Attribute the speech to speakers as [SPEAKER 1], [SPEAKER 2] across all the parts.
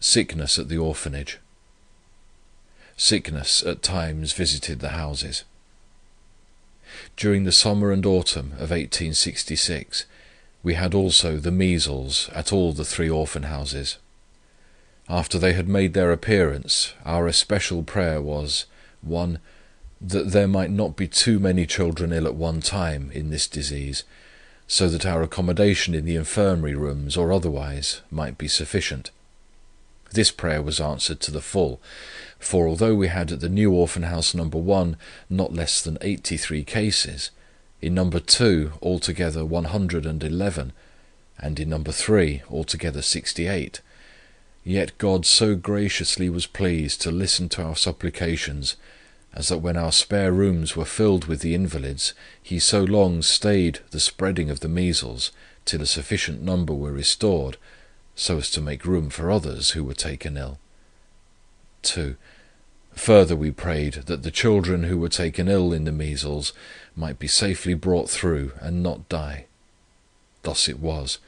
[SPEAKER 1] Sickness at the Orphanage. Sickness at times visited the houses. During the summer and autumn of 1866 we had also the measles at all the three Orphan Houses. After they had made their appearance, our especial prayer was, 1. That there might not be too many children ill at one time in this disease, so that our accommodation in the Infirmary rooms, or otherwise, might be sufficient. This prayer was answered to the full, for although we had at the New Orphan House No. 1 not less than 83 cases, in No. 2 altogether 111, and in No. 3 altogether 68, yet God so graciously was pleased to listen to our supplications, as that when our spare rooms were filled with the invalids, He so long stayed the spreading of the measles till a sufficient number were restored so as to make room for others who were taken ill. 2. Further we prayed that the children who were taken ill in the measles might be safely brought through and not die. Thus it was.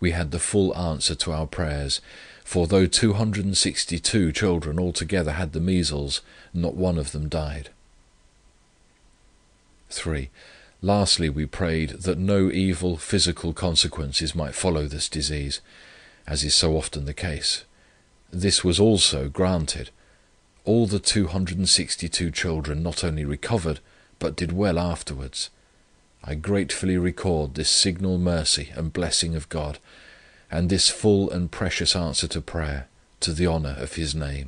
[SPEAKER 1] We had the full answer to our prayers, for though 262 children altogether had the measles, not one of them died. 3. Lastly we prayed that no evil physical consequences might follow this disease, as is so often the case. This was also granted. All the 262 children not only recovered, but did well afterwards. I gratefully record this signal mercy and blessing of God, and this full and precious answer to prayer, to the honour of His name.